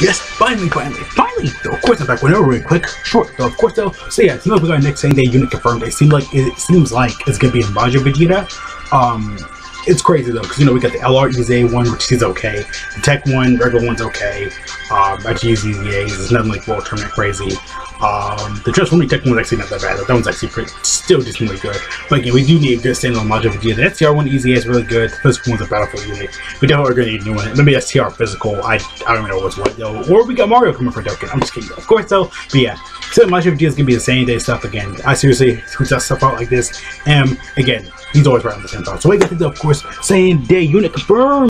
Yes, finally, finally, finally! Of course I'm back whenever really quick, short. Of course though, so yeah, seems like we got next Saiyan Day unit confirmed. It seems like it seems like it's gonna be a Majin Vegeta. Um it's crazy though, because you know we got the LR EZA one, which is okay. The Tech one, regular one's okay. Um, I use EZAs. It's nothing like World Tournament crazy. Um, the Transforming Tech one was actually not that bad. That one's actually pretty, still decently good. But again, we do need a good standalone Majin Vegeta. The STR one EZA is really good. The physical one's a Battlefield unit. We definitely are going to need a new one. Maybe STR physical. I, I don't even know what's what though. Or we got Mario coming for Dokkan. I'm just kidding. Of course though. But yeah, so Majin Vegeta is to be the Saiyan Day stuff again. I seriously tweet that stuff out like this. And again, he's always right on the same thought. So we got to, of course, Saiyan Day unit confirmed.